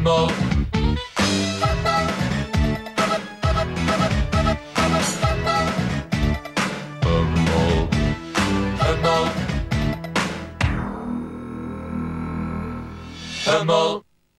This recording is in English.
Hummel. Hummel.